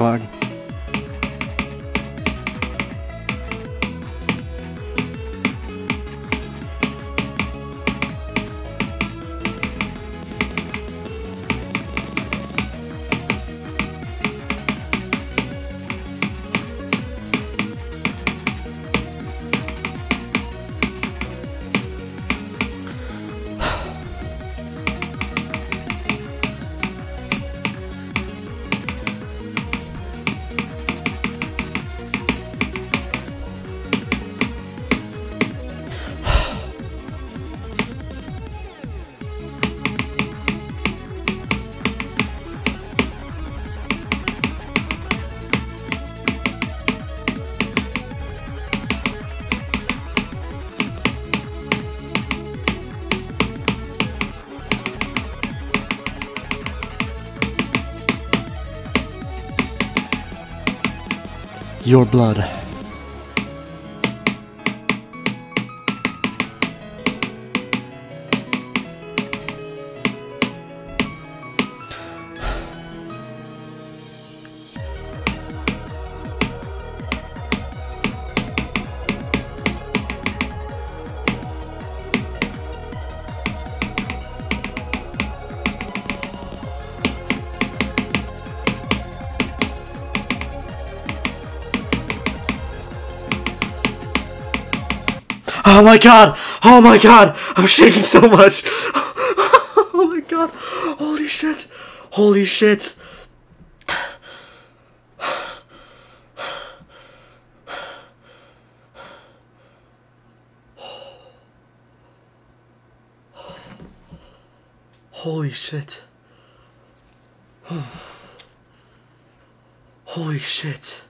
Lastwagen. Your blood. Oh my god! Oh my god! I'm shaking so much! Oh my god! Holy shit! Holy shit! Holy shit. Holy shit.